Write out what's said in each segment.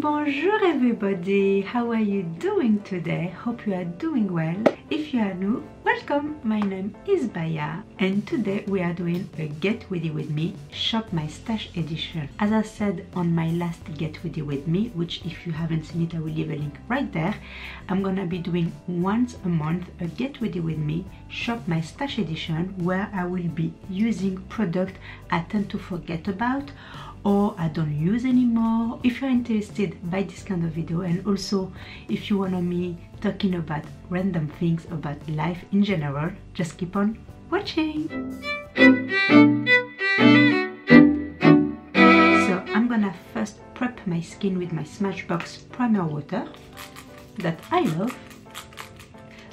Bonjour everybody, how are you doing today? Hope you are doing well. If you are new, welcome, my name is Baya and today we are doing a Get Ready With Me Shop My Stash edition. As I said on my last Get Ready With Me, which if you haven't seen it I will leave a link right there, I'm gonna be doing once a month a Get Ready With Me Shop My Stash edition where I will be using product I tend to forget about or I don't use anymore. If you're interested by this kind of video and also if you want me talking about random things about life in general, just keep on watching. So I'm gonna first prep my skin with my Smashbox Primer Water that I love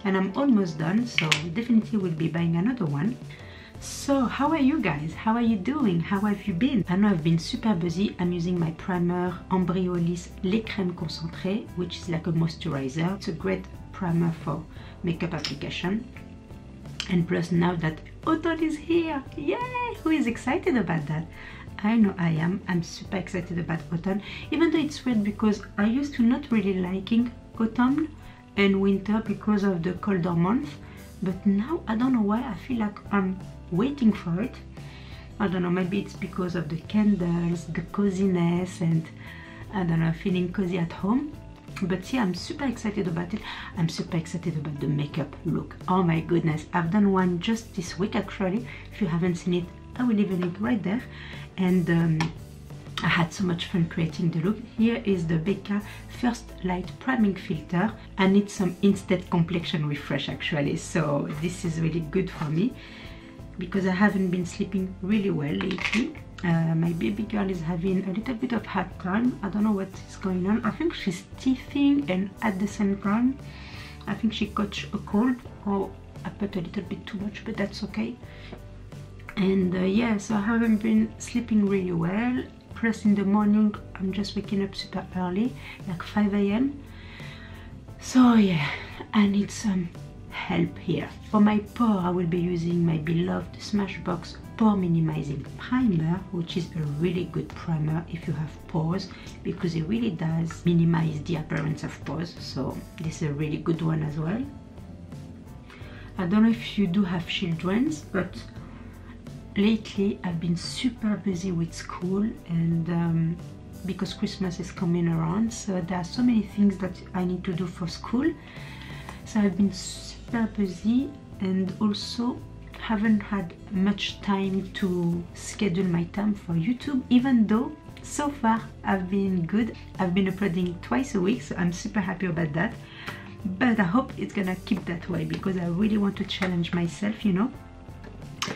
and I'm almost done so definitely will be buying another one so how are you guys? How are you doing? How have you been? I know i've been super busy. I'm using my primer Embryolisse les crèmes concentrées which is like a moisturizer. It's a great primer for makeup application. And plus now that autumn is here yay! Who is excited about that? I know I am. I'm super excited about autumn, even though it's weird because I used to not really liking autumn and winter because of the colder month, but now I don't know why. I feel like I'm waiting for it. I don't know maybe it's because of the candles the coziness and I don't know feeling cozy at home. But yeah I'm super excited about it. I'm super excited about the makeup look. Oh my goodness I've done one just this week actually. If you haven't seen it I will leave a link right there. And um, I had so much fun creating the look. Here is the Becca First Light Priming Filter. I need some instant complexion refresh actually, so this is really good for me because I haven't been sleeping really well lately. Uh, my baby girl is having a little bit of hard time. I don't know what is going on. I think she's teething and at the same time, I think she caught a cold or I put a little bit too much, but that's okay. And uh, yeah, so I haven't been sleeping really well. Plus in the morning, I'm just waking up super early, like 5 a.m. So yeah, I need some help here. For my pore, I will be using my beloved Smashbox Pore Minimizing Primer, which is a really good primer if you have pores, because it really does minimize the appearance of pores. So this is a really good one as well. I don't know if you do have children, but lately I've been super busy with school and um, because Christmas is coming around so there are so many things that I need to do for school so I've been busy and also haven't had much time to schedule my time for YouTube even though so far I've been good. I've been uploading twice a week so I'm super happy about that. But I hope it's gonna keep that way because I really want to challenge myself you know.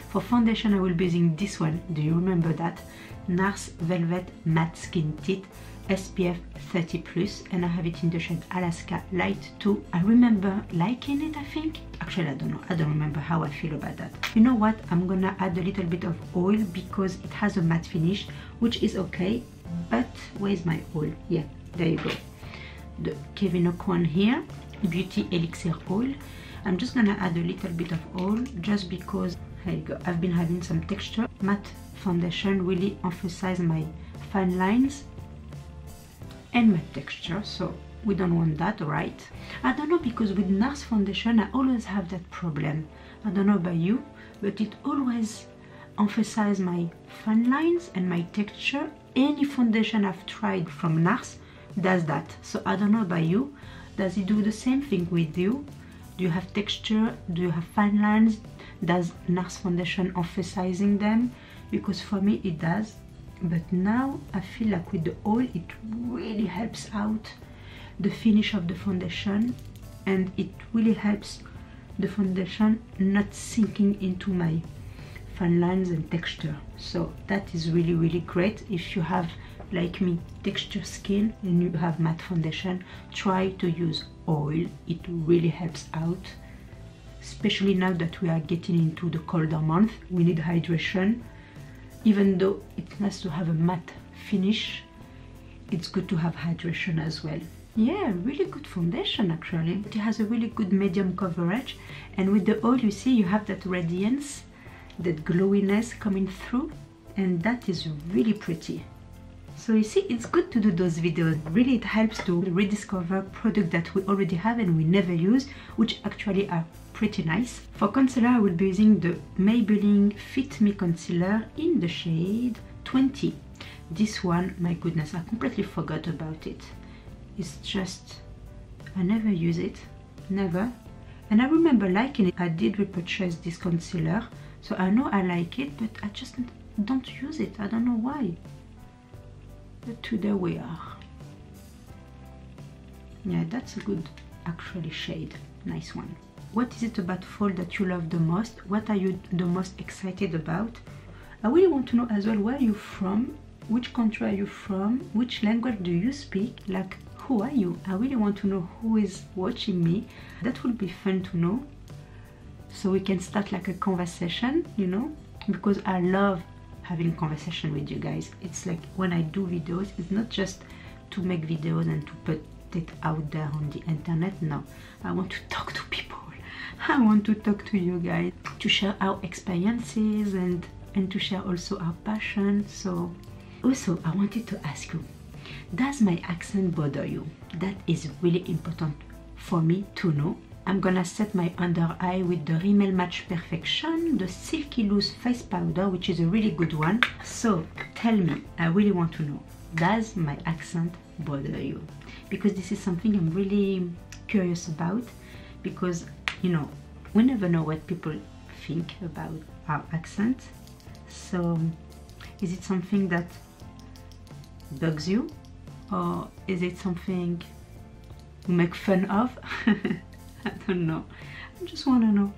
For foundation I will be using this one. Do you remember that? NARS Velvet Matte Skin Tint SPF 30 plus and I have it in the shade Alaska Light 2. I remember liking it I think. Actually I don't know. I don't remember how I feel about that. You know what? I'm gonna add a little bit of oil because it has a matte finish which is okay. But where's my oil? Yeah, there you go. The Kevyn Aucoin here. Beauty Elixir Oil. I'm just gonna add a little bit of oil just because here you go. I've been having some texture. Matte foundation really emphasize my fine lines and matte texture so we don't want that right? I don't know because with nars foundation i always have that problem. I don't know about you but it always emphasizes my fine lines and my texture. Any foundation i've tried from nars does that. So i don't know about you does it do the same thing with you? Do you have texture? Do you have fine lines? Does nars foundation emphasizing them? Because for me it does but now I feel like with the oil it really helps out the finish of the foundation. And it really helps the foundation not sinking into my fine lines and texture. So that is really really great. If you have like me texture skin and you have matte foundation try to use oil. It really helps out. Especially now that we are getting into the colder month we need hydration even though it's nice to have a matte finish it's good to have hydration as well. Yeah really good foundation actually. It has a really good medium coverage and with the oil you see you have that radiance that glowiness coming through and that is really pretty so you see it's good to do those videos. Really it helps to rediscover products that we already have and we never use which actually are pretty nice. For concealer i will be using the maybelline fit me concealer in the shade 20 this one my goodness i completely forgot about it. It's just i never use it. Never. And i remember liking it. I did repurchase this concealer. So i know i like it but i just don't use it. I don't know why today we are yeah that's a good actually shade. Nice one. What is it about fall that you love the most? What are you the most excited about? I really want to know as well where are you're from? Which country are you from? Which language do you speak? Like who are you? I really want to know who is watching me. That would be fun to know. So we can start like a conversation you know? Because i love having conversation with you guys. It's like when i do videos it's not just to make videos and to put it out there on the internet. No. I want to talk to people. I want to talk to you guys. To share our experiences and and to share also our passion. So also i wanted to ask you does my accent bother you? That is really important for me to know I'm gonna set my under eye with the Rimmel Match Perfection, the Silky Loose Face Powder, which is a really good one. So tell me, I really want to know, does my accent bother you? Because this is something I'm really curious about because, you know, we never know what people think about our accent. So is it something that bugs you or is it something you make fun of? I don't know. I just want to know.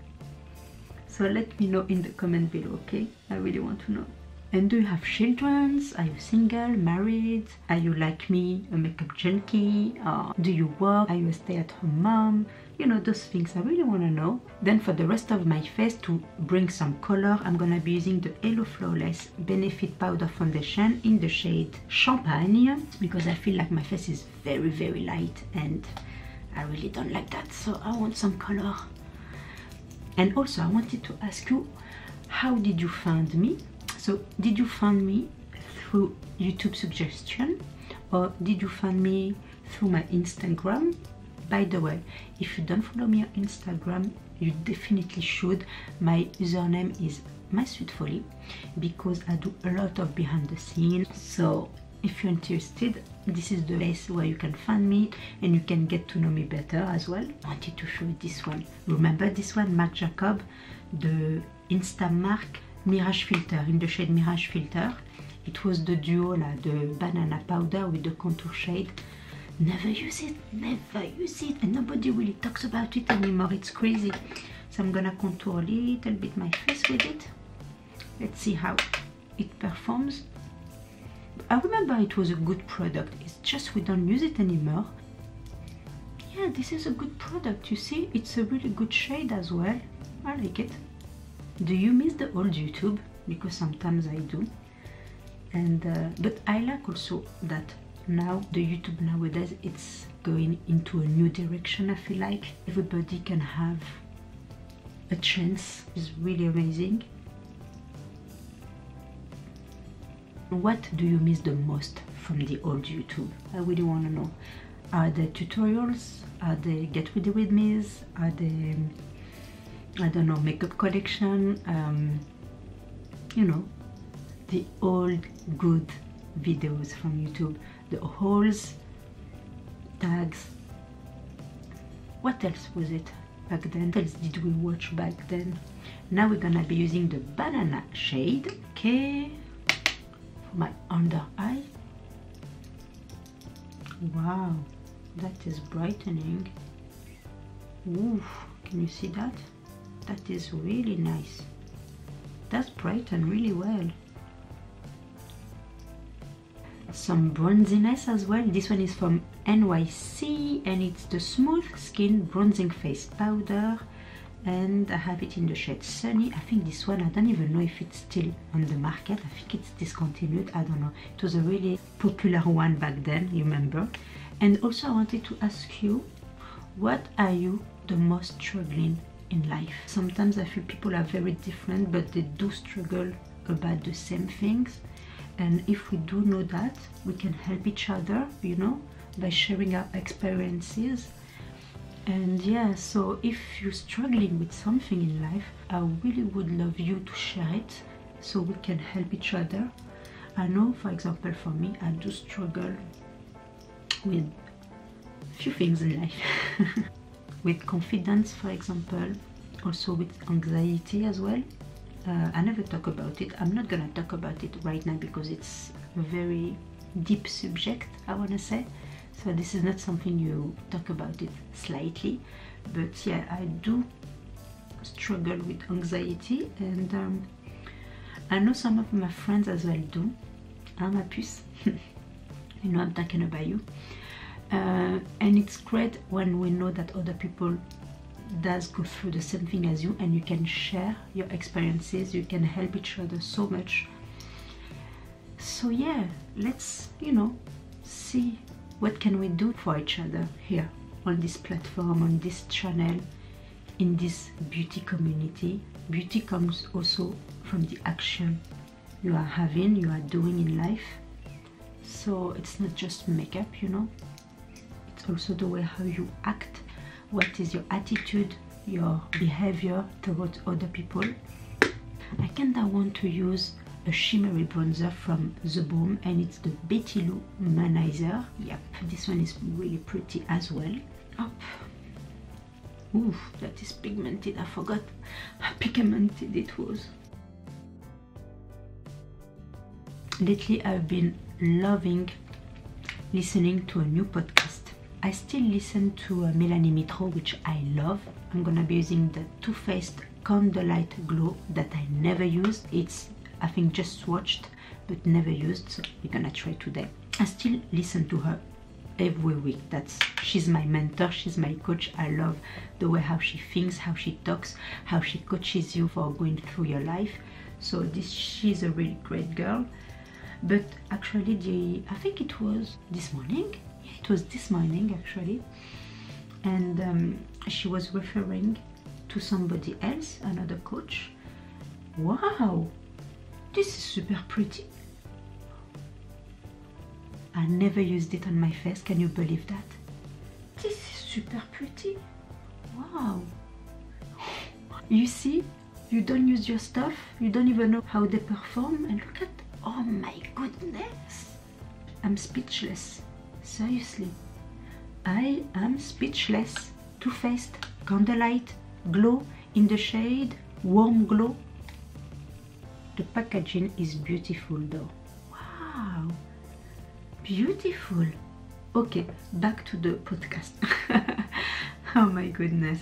So let me know in the comment below, okay? I really want to know. And do you have children? Are you single, married? Are you like me, a makeup junkie? Or do you work? Are you a stay-at-home mom? You know, those things I really want to know. Then for the rest of my face to bring some color, I'm gonna be using the Hello Flawless Benefit Powder Foundation in the shade Champagne because I feel like my face is very, very light and I really don't like that so I want some color. And also I wanted to ask you how did you find me? So did you find me through YouTube suggestion or did you find me through my Instagram? By the way if you don't follow me on Instagram you definitely should. My username is my sweet folly because I do a lot of behind the scenes. So if you're interested this is the place where you can find me and you can get to know me better as well. I wanted to show you this one. Remember this one Marc Jacob the InstaMarc Mirage Filter in the shade Mirage Filter. It was the duo la, the banana powder with the contour shade. Never use it never use it and nobody really talks about it anymore. It's crazy. So I'm gonna contour a little bit my face with it. Let's see how it performs I remember it was a good product. It's just we don't use it anymore. Yeah this is a good product. You see it's a really good shade as well. I like it. Do you miss the old YouTube? Because sometimes I do. And uh, but I like also that now the YouTube nowadays it's going into a new direction I feel like. Everybody can have a chance. It's really amazing what do you miss the most from the old YouTube? I really want to know. Are there tutorials? Are there get ready with me's? Are there, I don't know, makeup collection? Um, you know, the old good videos from YouTube. The hauls, tags. What else was it back then? What else did we watch back then? Now we're gonna be using the banana shade. Okay my under eye. Wow that is brightening. Ooh, can you see that? That is really nice. That's brightened really well. Some bronziness as well. This one is from NYC and it's the smooth skin bronzing face powder and I have it in the shade Sunny. I think this one, I don't even know if it's still on the market. I think it's discontinued. I don't know. It was a really popular one back then, you remember. And also I wanted to ask you, what are you the most struggling in life? Sometimes I feel people are very different, but they do struggle about the same things. and if we do know that we can help each other you know by sharing our experiences and yeah so if you're struggling with something in life i really would love you to share it so we can help each other. I know for example for me i do struggle with few things in life. With confidence for example also with anxiety as well. Uh, i never talk about it. I'm not gonna talk about it right now because it's a very deep subject i want to say so this is not something you talk about it slightly but yeah i do struggle with anxiety and um, i know some of my friends as well do. I'm a puce. You know i'm talking about you. Uh, and it's great when we know that other people does go through the same thing as you and you can share your experiences you can help each other so much. So yeah let's you know see what can we do for each other here on this platform on this channel in this beauty community? Beauty comes also from the action you are having you are doing in life. So it's not just makeup you know. It's also the way how you act. What is your attitude your behavior towards other people? I kinda want to use a shimmery bronzer from The Balm and it's the Betty Lou Manizer. Yep, this one is really pretty as well. Up. That is pigmented. I forgot how pigmented it was. Lately I've been loving listening to a new podcast. I still listen to uh, Melanie Mitro, which I love. I'm gonna be using the Too Faced Candlelight Glow that I never used. It's I think just watched but never used so we're gonna try today. I still listen to her every week. That's she's my mentor she's my coach. I love the way how she thinks how she talks how she coaches you for going through your life. So this she's a really great girl. But actually the I think it was this morning? Yeah, it was this morning actually. And um, she was referring to somebody else another coach. Wow this is super pretty. I never used it on my face, can you believe that? This is super pretty. Wow. You see, you don't use your stuff, you don't even know how they perform, and look at, oh my goodness. I'm speechless, seriously. I am speechless. Too Faced, Candlelight, Glow in the shade, Warm Glow, the packaging is beautiful though. Wow. Beautiful. Okay back to the podcast. Oh my goodness.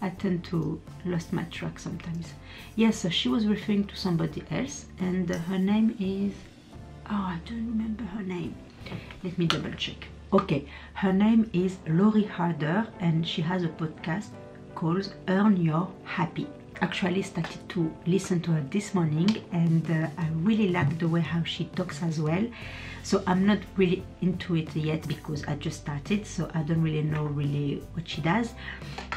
I tend to lost my track sometimes. Yes so she was referring to somebody else and her name is oh I don't remember her name. Let me double check. Okay her name is Lori Harder and she has a podcast called Earn Your Happy actually started to listen to her this morning and uh, I really like the way how she talks as well. So I'm not really into it yet because I just started so I don't really know really what she does.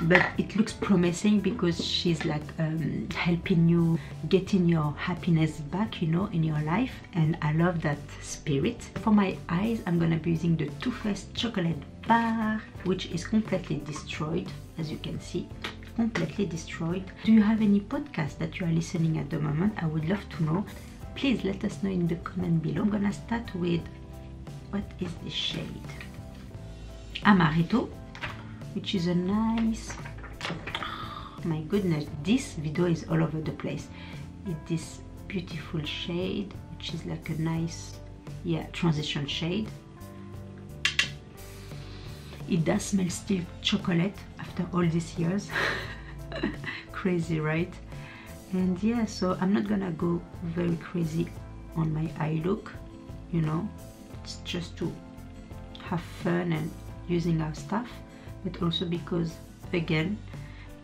But it looks promising because she's like um, helping you getting your happiness back you know in your life. And I love that spirit. For my eyes I'm gonna be using the Too Faced chocolate bar which is completely destroyed as you can see completely destroyed. Do you have any podcast that you are listening at the moment? I would love to know. Please let us know in the comment below. I'm gonna start with what is this shade? Amaretto, which is a nice oh my goodness this video is all over the place it's this beautiful shade which is like a nice yeah transition shade it does smell still chocolate after all these years. Crazy right? And yeah so I'm not gonna go very crazy on my eye look you know? It's just to have fun and using our stuff but also because again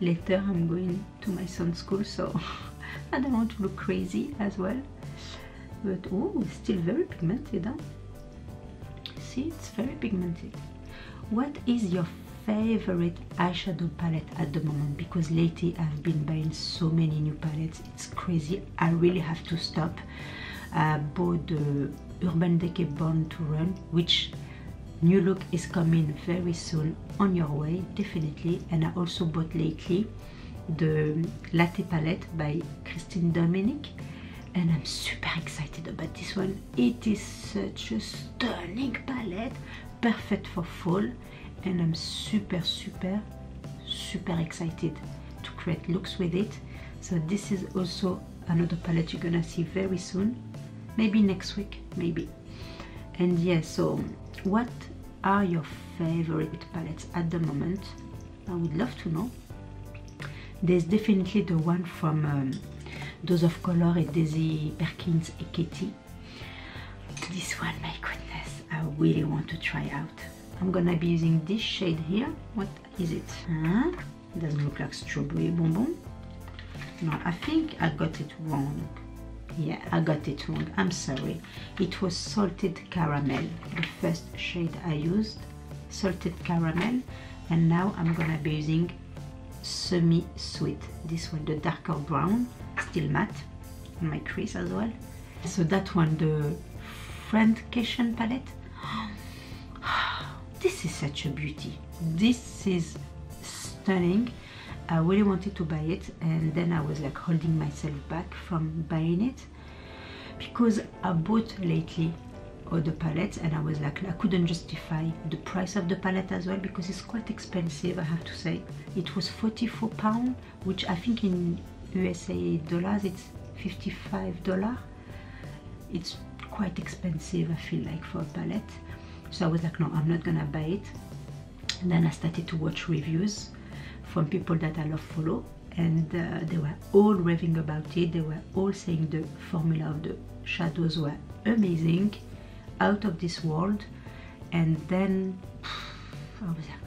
later I'm going to my son's school so I don't want to look crazy as well. But oh still very pigmented huh? see it's very pigmented what is your favorite eyeshadow palette at the moment because lately I've been buying so many new palettes it's crazy I really have to stop I bought the Urban Decay Born to Run, which new look is coming very soon on your way, definitely. And I also bought lately the Latte Palette by Christen Dominique. And I'm super excited about this one. It is such a stunning palette, perfect for fall. And I'm super, super, super excited to create looks with it. So this is also another palette you're gonna see very soon. Maybe next week maybe. And yeah so what are your favorite palettes at the moment? I would love to know. There's definitely the one from um, Dose of Color et Desi Perkins and Katy. This one my I really want to try out. I'm gonna be using this shade here. What is it? Huh? doesn't look like strawberry bonbon no I think I got it wrong. Yeah I got it wrong. I'm sorry. It was salted caramel the first shade I used. Salted caramel. And now I'm gonna be using semi sweet this one the darker brown still matte. My crease as well. So that one the Friendcation palette is such a beauty. This is stunning. I really wanted to buy it and then I was like holding myself back from buying it because I bought lately all the palettes and I was like I couldn't justify the price of the palette as well because it's quite expensive I have to say. It was 44 pounds which I think in USA dollars it's 55 dollar it's quite expensive I feel like for a palette so I was like no I'm not gonna buy it. And then I started to watch reviews from people that I love follow and uh, they were all raving about it. They were all saying the formula of the shadows were amazing out of this world. And then I was like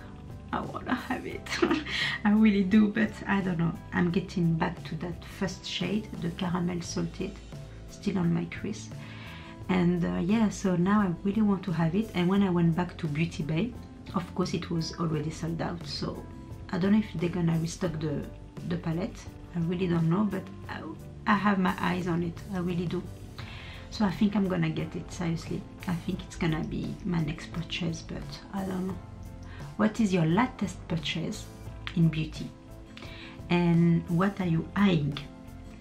I wanna have it. I really do but I don't know. I'm getting back to that first shade the caramel salted still on my crease and uh, yeah so now I really want to have it and when I went back to Beauty Bay of course it was already sold out so I don't know if they're gonna restock the, the palette. I really don't know, but I, I have my eyes on it. I really do. So I think I'm gonna get it, seriously. I think it's gonna be my next purchase, but I don't know. What is your latest purchase in beauty? And what are you eyeing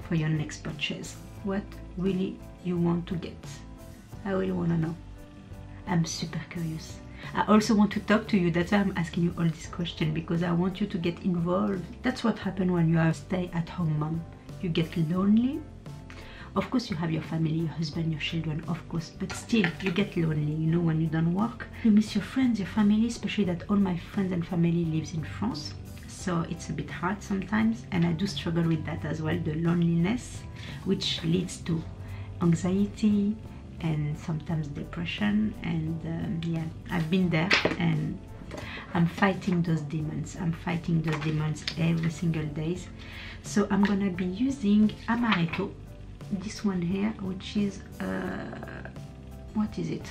for your next purchase? What really you want to get? I really wanna know. I'm super curious. I also want to talk to you. That's why I'm asking you all these questions because I want you to get involved. That's what happens when you are a stay-at-home mom. You get lonely. Of course, you have your family, your husband, your children, of course, but still, you get lonely, you know, when you don't work. You miss your friends, your family, especially that all my friends and family lives in France. So it's a bit hard sometimes, and I do struggle with that as well, the loneliness, which leads to anxiety, and sometimes depression and um, yeah I've been there and I'm fighting those demons. I'm fighting those demons every single days. So I'm gonna be using Amaretto this one here which is uh, what is it?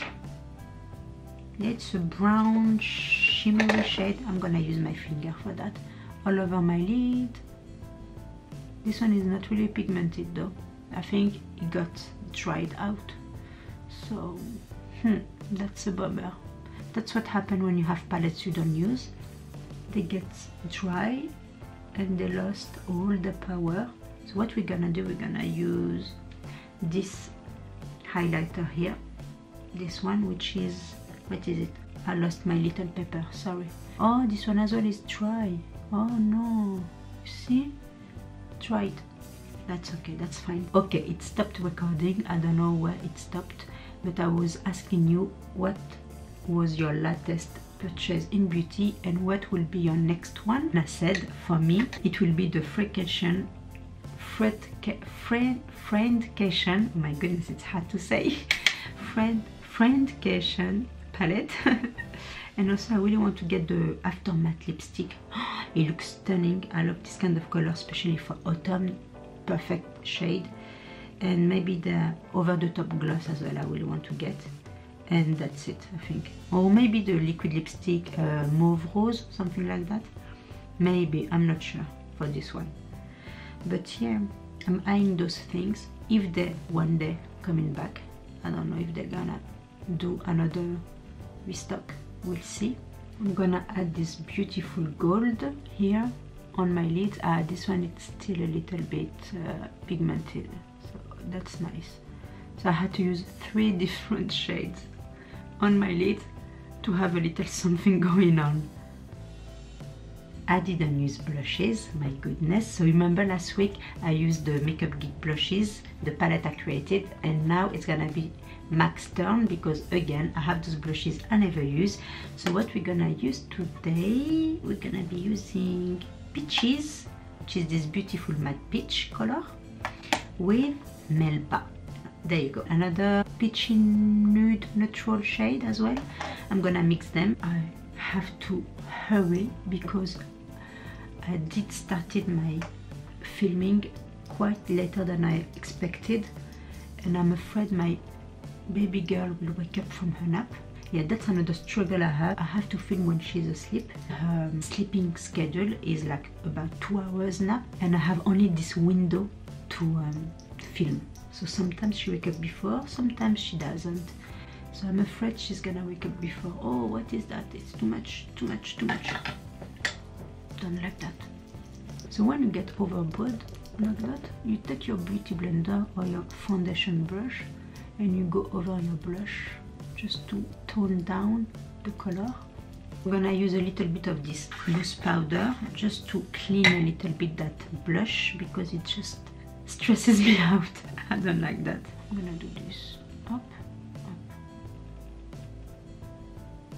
It's a brown shimmery shade. I'm gonna use my finger for that. All over my lid. This one is not really pigmented though. I think it got dried out so hmm, that's a bummer. That's what happens when you have palettes you don't use. They get dry and they lost all the power. So what we're gonna do? We're gonna use this highlighter here. This one which is what is it? I lost my little pepper sorry. Oh this one as well is dry. Oh no. See? Try it. That's okay that's fine. Okay it stopped recording. I don't know where it stopped but I was asking you what was your latest purchase in beauty and what will be your next one? And I said for me it will be the Frication Fred friend Friendcation my goodness it's hard to say friend Friendcation palette. And also I really want to get the aftermath lipstick. It looks stunning. I love this kind of color especially for autumn. Perfect shade and maybe the over-the-top gloss as well I will want to get. And that's it I think. Or maybe the liquid lipstick uh, mauve rose something like that. Maybe I'm not sure for this one. But yeah I'm eyeing those things. If they one day coming back I don't know if they're gonna do another restock. We'll see. I'm gonna add this beautiful gold here on my lids. Ah this one it's still a little bit uh, pigmented that's nice so I had to use three different shades on my lid to have a little something going on I didn't use blushes, my goodness. So remember last week I used the Makeup Geek blushes, the palette I created, and now it's gonna be Mac's turn because again I have those blushes I never use. So what we're gonna use today, we're gonna be using Peaches, which is this beautiful matte peach color, with Melba. There you go, another peachy nude neutral shade as well. I'm gonna mix them. I have to hurry because I did started my filming quite later than I expected and I'm afraid my baby girl will wake up from her nap. Yeah, that's another struggle I have. I have to film when she's asleep. Her sleeping schedule is like about two hours nap and I have only this window to um, film. So sometimes she wake up before, sometimes she doesn't. So I'm afraid she's gonna wake up before. Oh, what is that? It's too much, too much, too much don't like that so when you get overboard like that you take your beauty blender or your foundation brush and you go over your blush just to tone down the color I'm gonna use a little bit of this loose powder just to clean a little bit that blush because it just stresses me out I don't like that I'm gonna do this up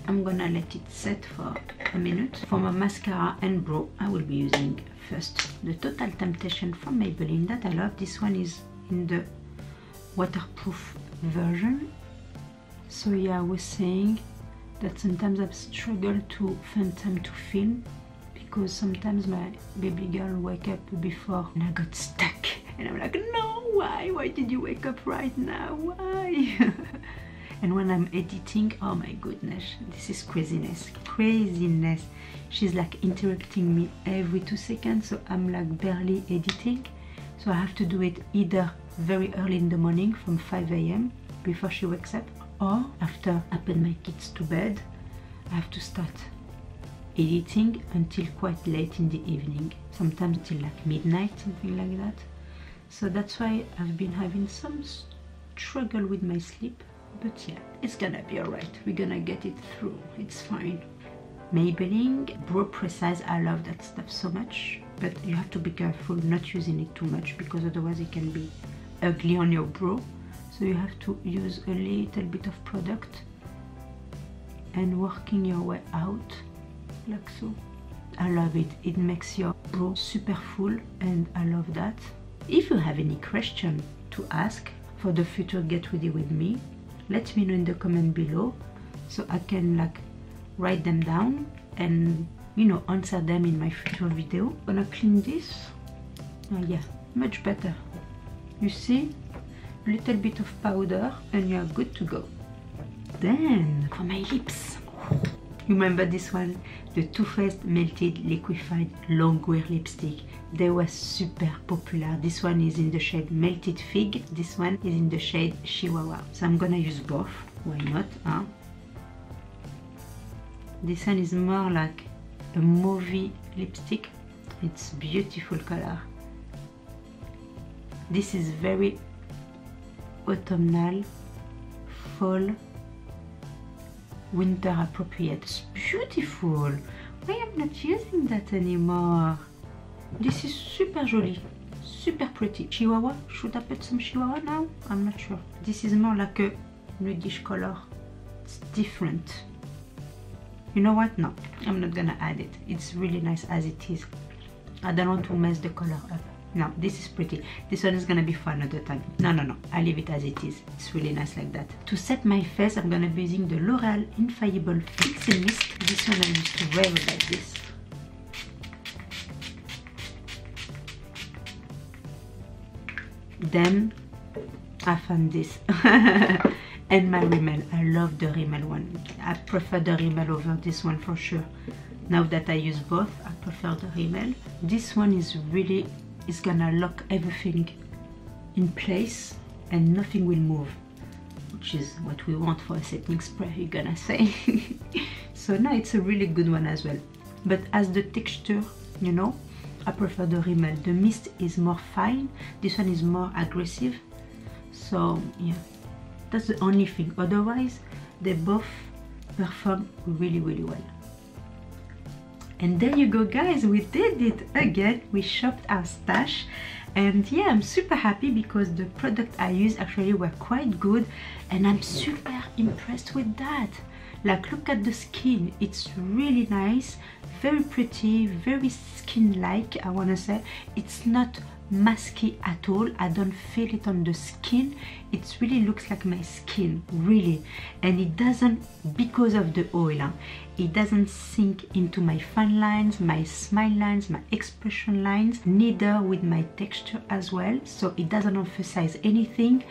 I'm gonna let it set for a minute. For my mascara and brow, I will be using first the Total Temptation from Maybelline that I love. This one is in the waterproof version. So yeah, I was saying that sometimes I've struggled to find time to film because sometimes my baby girl wake up before and I got stuck and I'm like, no, why? Why did you wake up right now? Why? and when I'm editing oh my goodness this is craziness craziness she's like interrupting me every two seconds so I'm like barely editing so I have to do it either very early in the morning from 5 a.m. before she wakes up or after I put my kids to bed I have to start editing until quite late in the evening sometimes till like midnight something like that so that's why I've been having some struggle with my sleep but yeah it's gonna be all right we're gonna get it through. It's fine. Maybelline Brow Precise. I love that stuff so much but you have to be careful not using it too much because otherwise it can be ugly on your brow so you have to use a little bit of product and working your way out like so. I love it. It makes your brow super full and I love that if you have any question to ask for the future get ready with me let me know in the comment below so I can like write them down and you know answer them in my future video. I'm gonna clean this? Oh yeah much better. You see? Little bit of powder and you're good to go. Then for my lips remember this one? The Too Faced melted liquefied long wear lipstick. They were super popular. This one is in the shade melted fig. This one is in the shade chihuahua. So i'm gonna use both. Why not huh? this one is more like a movie lipstick. It's beautiful color. This is very autumnal fall winter appropriate. It's beautiful. Why i'm not using that anymore. This is super jolly super pretty. Chihuahua? Should i put some chihuahua now? I'm not sure. This is more like a nudish color. It's different. You know what? No i'm not gonna add it. It's really nice as it is. I don't want to mess the color up no this is pretty. This one is gonna be for another time. No no no. I leave it as it is. It's really nice like that. To set my face i'm gonna be using the l'oreal infallible fixing mist. This one i used to wear like this. Then i found this. And my Rimmel. I love the Rimmel one. I prefer the Rimmel over this one for sure. Now that i use both i prefer the Rimmel. This one is really is gonna lock everything in place and nothing will move which is what we want for a setting spray you're gonna say. So now it's a really good one as well. But as the texture you know I prefer the Rimmel. The mist is more fine. This one is more aggressive. So yeah that's the only thing. Otherwise they both perform really really well and there you go guys. We did it again. We shopped our stash. And yeah i'm super happy because the product i used actually were quite good. And i'm super impressed with that. Like look at the skin. It's really nice. Very pretty very skin like i want to say. It's not masky at all. I don't feel it on the skin. It really looks like my skin really. And it doesn't because of the oil? It doesn't sink into my fine lines my smile lines my expression lines neither with my texture as well. So it doesn't emphasize anything.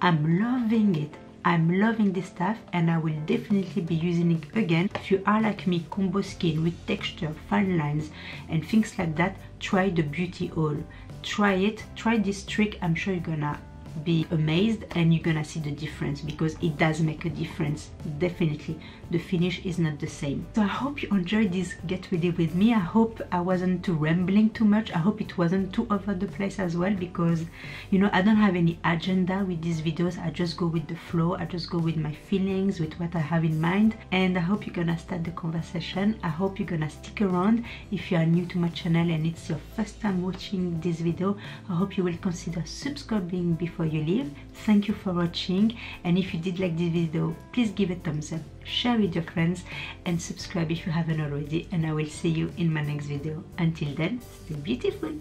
I'm loving it. I'm loving this stuff and I will definitely be using it again. If you are like me, combo skin with texture, fine lines and things like that, try the beauty oil. Try it, try this trick, I'm sure you're gonna be amazed and you're gonna see the difference because it does make a difference definitely. The finish is not the same. So i hope you enjoyed this get ready with me. I hope i wasn't too rambling too much. I hope it wasn't too over the place as well because you know i don't have any agenda with these videos. I just go with the flow. I just go with my feelings with what i have in mind. And i hope you're gonna start the conversation. I hope you're gonna stick around. If you are new to my channel and it's your first time watching this video i hope you will consider subscribing before you leave. Thank you for watching. And if you did like this video please give a thumbs up share with your friends and subscribe if you haven't already. And i will see you in my next video. Until then stay beautiful.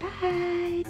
Bye